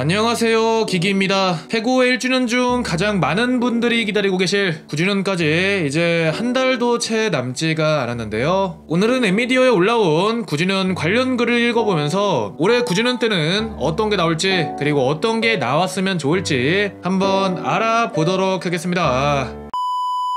안녕하세요 기기입니다. 해고의 1주년 중 가장 많은 분들이 기다리고 계실 9주년까지 이제 한 달도 채 남지가 않았는데요. 오늘은 엔미디어에 올라온 9주년 관련 글을 읽어보면서 올해 9주년 때는 어떤 게 나올지 그리고 어떤 게 나왔으면 좋을지 한번 알아보도록 하겠습니다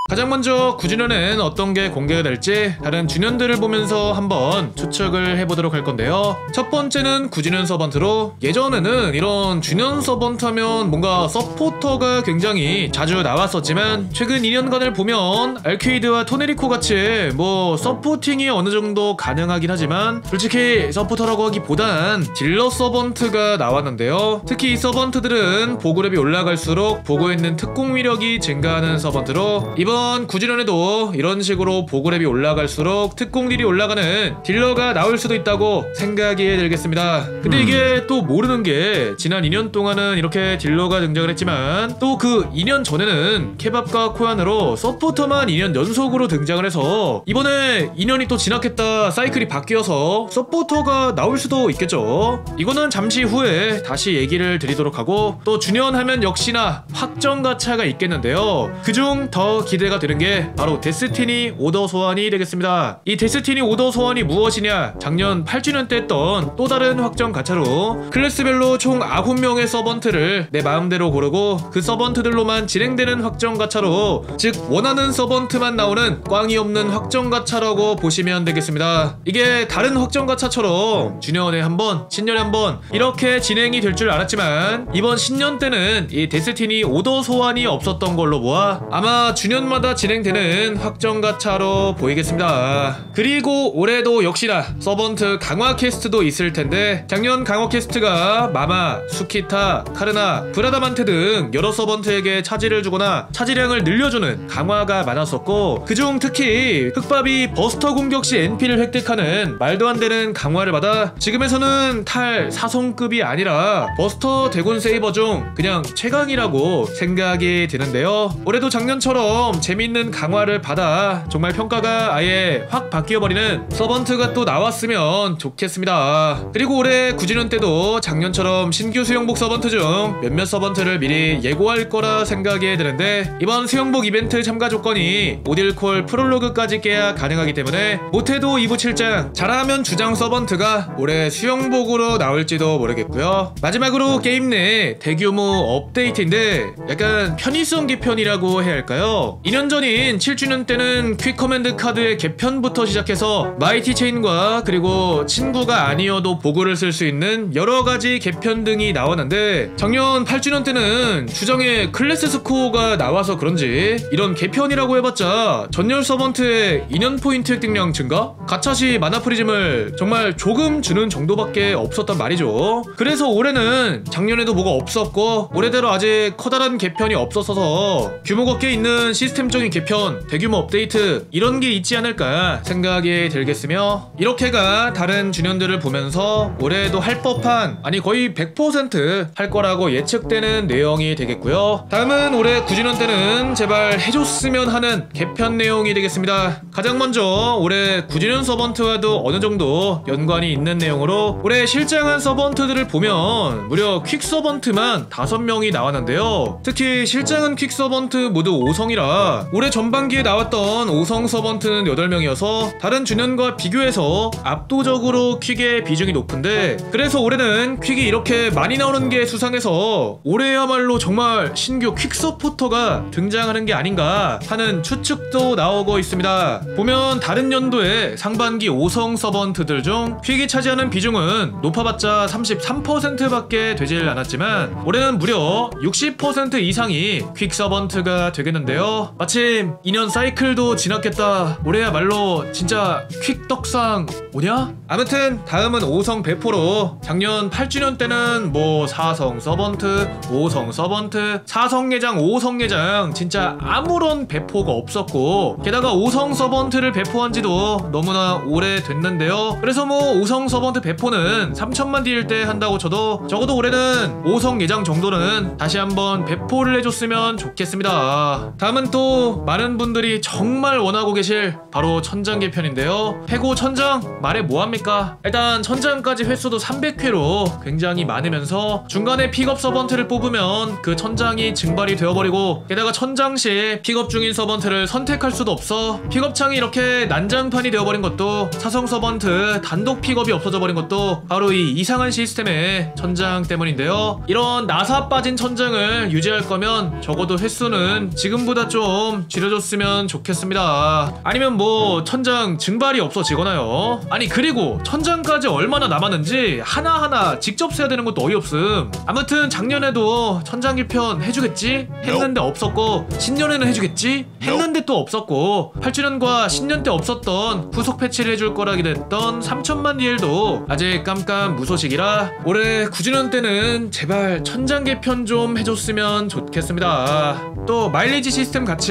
가장 먼저 9주년엔 어떤 게 공개가 될지 다른 주년들을 보면서 한번 추측을 해보도록 할 건데요. 첫 번째는 9주년 서번트로 예전에는 이런 주년 서번트 하면 뭔가 서포터가 굉장히 자주 나왔었지만 최근 2년간을 보면 알케이드와 토네리코 같이 뭐 서포팅이 어느 정도 가능하긴 하지만 솔직히 서포터라고 하기보단 딜러 servant가 나왔는데요. 특히 이 servant들은 보구렙이 올라갈수록 보구에 있는 특공 위력이 증가하는 servant로 이번 이번 구주년에도 이런 식으로 보구렙이 올라갈수록 특공deal이 올라가는 딜러가 나올 수도 있다고 생각이 들겠습니다. 근데 이게 또 모르는 게 지난 2년 동안은 이렇게 딜러가 등장을 했지만 또 그 2년 전에는 케밥과 코얀으로 서포터만 2년 연속으로 등장을 해서 이번에 2년이 또 지났겠다 사이클이 바뀌어서 서포터가 나올 수도 있겠죠. 이거는 잠시 후에 다시 얘기를 드리도록 하고 또 주년 하면 역시나 확정 가차가 있겠는데요. 그중 더 기대 기대가 되는 게 바로 Destiny Order 소환이 되겠습니다. 이 Destiny Order 소환이 무엇이냐? 작년 8주년 때 했던 또 다른 확정 가차로 클래스별로 총 9명의 servant를 내 마음대로 고르고 그 servant들로만 진행되는 확정 가차로 즉 원하는 servant만 나오는 꽝이 없는 확정 가차라고 보시면 되겠습니다. 이게 다른 확정 가차처럼 주년에 한 번, 신년에 한 번 이렇게 진행이 될 줄 알았지만 이번 신년 때는 이 Destiny Order 소환이 없었던 걸로 보아 아마 주년 시즌마다 진행되는 확정 가차로 보이겠습니다. 그리고 올해도 역시나 servant 강화 퀘스트도 있을 텐데 작년 강화 퀘스트가 마마, 수키타, 카르나, 브라다만테 등 여러 servant에게 차지를 주거나 차지량을 늘려주는 강화가 많았었고 그중 특히 흑밥이 buster 공격 시 NP를 획득하는 말도 안 되는 강화를 받아 지금에서는 탈 사성급이 아니라 buster 대군 saber 중 그냥 최강이라고 생각이 드는데요. 올해도 작년처럼 재밌는 강화를 받아 정말 평가가 아예 확 바뀌어버리는 servant가 또 나왔으면 좋겠습니다. 그리고 올해 9주년 때도 작년처럼 신규 수영복 servant 중 몇몇 servant를 미리 예고할 거라 생각이 드는데 이번 수영복 이벤트 참가 조건이 오딜콜 프롤로그까지 깨야 가능하기 때문에 못해도 2부 7장 잘하면 종장 servant가 올해 수영복으로 나올지도 모르겠고요. 마지막으로 게임 내 대규모 업데이트인데 약간 편의성 개편이라고 해야 할까요? 2년 전인 7주년 때는 quick command 카드의 개편부터 시작해서 mighty chain과 그리고 친구가 아니어도 보구를 쓸 수 있는 여러가지 개편 등이 나왔는데 작년 8주년 때는 주년에 클래스 스코어가 나와서 그런지 이런 개편이라고 해봤자 전열 servant의 인연 포인트 획득량 증가? 가차시 mana prism을 정말 조금 주는 정도밖에 없었단 말이죠 그래서 올해는 작년에도 뭐가 없었고 올해도 아직 커다란 개편이 없었어서 규모가 꽤 있는 시스템 시스템적인 개편, 대규모 업데이트 이런 게 있지 않을까 생각이 들겠으며 이렇게가 다른 주년들을 보면서 올해도 할 법한 아니 거의 100%할 거라고 예측되는 내용이 되겠고요. 다음은 올해 9주년 때는 제발 해줬으면 하는 개편 내용이 되겠습니다. 가장 먼저 올해 9주년 서번트와도 어느 정도 연관이 있는 내용으로 올해 실장한 서번트들을 보면 무려 퀵 서번트만 5명이 나왔는데요. 특히 실장은 퀵 서번트 모두 5성이라 올해 전반기에 나왔던 5성 서번트는 8명이어서 다른 주년과 비교해서 압도적으로 퀵의 비중이 높은데 그래서 올해는 퀵이 이렇게 많이 나오는 게 수상해서 올해야말로 정말 신규 quick 서포터가 등장하는 게 아닌가 하는 추측도 나오고 있습니다. 보면 다른 연도에 상반기 5성 servant들 중 quick이 차지하는 비중은 높아봤자 33%밖에 되질 않았지만 올해는 무려 60% 이상이 quick servant가 되겠는데요. 마침 2년 사이클도 지났겠다. 올해야말로 진짜 quick 떡상 오냐? 아무튼 다음은 5성 배포로. 작년 8주년 때는 뭐 4성 servant 5성 servant 4성 예장 5성 예장 진짜 아무런 배포가 없었고 게다가 5성 servant를 배포한 지도 너무나 오래됐는데요. 그래서 뭐 5성 servant 배포는 3천만 DL 때 한다고 쳐도 적어도 올해는 5성 예장 정도는 다시 한번 배포를 해줬으면 좋겠습니다. 다음은 또또 많은 분들이 정말 원하고 계실 바로 천장 개편인데요. 페그오 천장 말해 뭐합니까? 일단 천장까지 횟수도 300회로 굉장히 많으면서 중간에 픽업 servant를 뽑으면 그 천장이 증발이 되어버리고 게다가 천장 시 픽업 중인 servant를 선택할 수도 없어 픽업창이 이렇게 난장판이 되어버린 것도 사성 servant 단독 픽업이 없어져 버린 것도 바로 이 이상한 시스템의 천장 때문인데요. 이런 나사 빠진 천장을 유지할 거면 적어도 횟수는 지금보다 좀 줄여줬으면 좋겠습니다. 아니면 뭐 천장 증발이 없어지거나요. 아니 그리고 천장까지 얼마나 남았는지 하나하나 직접 세야 되는 것도 어이없음. 아무튼 작년에도 천장 개편 해주겠지? 했는데 없었고 신년에는 해주겠지? 했는데 또 없었고 8주년과 신년 때 없었던 후속 패치를 해줄 거라 기대했던 3천만 DL도 아직 깜깜 무소식이라 올해 9주년 때는 제발 천장 개편 좀 해줬으면 좋겠습니다. 또 마일리지 시스템 같이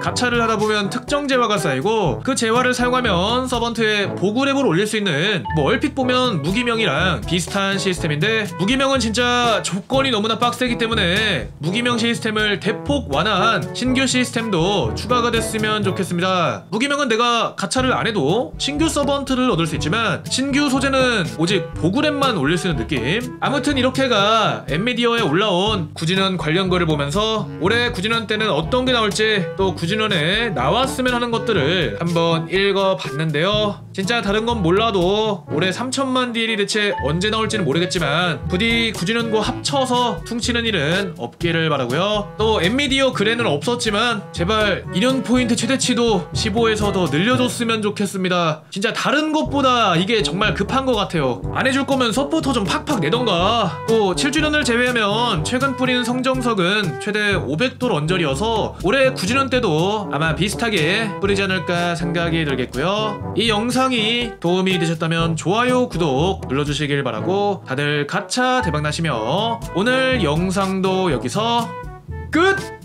가차를 하다 보면 특정 재화가 쌓이고 그 재화를 사용하면 서번트에 보구랩을 올릴 수 있는 뭐 얼핏 보면 무기명이랑 비슷한 시스템인데 무기명은 진짜 조건이 너무나 빡세기 때문에 무기명 시스템을 대폭 완화한 신규 시스템도 추가가 됐으면 좋겠습니다. 무기명은 내가 가차를 안 해도 신규 서번트를 얻을 수 있지만 신규 소재는 오직 보구랩만 올릴 수 있는 느낌. 아무튼 이렇게가 엔미디어에 올라온 9주년 관련 거를 보면서 올해 9주년 때는 어떤 게 나올지 또 9주년에 나왔으면 하는 것들을 한번 읽어봤는데요. 진짜 다른 건 몰라도 올해 3천만 DL이 대체 언제 나올지는 모르겠지만 부디 9주년과 합쳐서 퉁치는 일은 없기를 바라고요. 또 엔미디어 글에는 없었지만 제발 인연 포인트 최대치도 15에서 더 늘려줬으면 좋겠습니다. 진짜 다른 것보다 이게 정말 급한 것 같아요. 안 해줄 거면 서포터 좀 팍팍 내던가. 또 7주년을 제외하면 최근 뿌리는 성정석은 최대 500돌 언저리여서 올해 9주년 때도 아마 비슷하게 뿌리지 않을까 생각이 들겠고요. 이 영상이 도움이 되셨다면 좋아요, 구독 눌러주시길 바라고 다들 가차 대박 나시며 오늘 영상도 여기서 끝!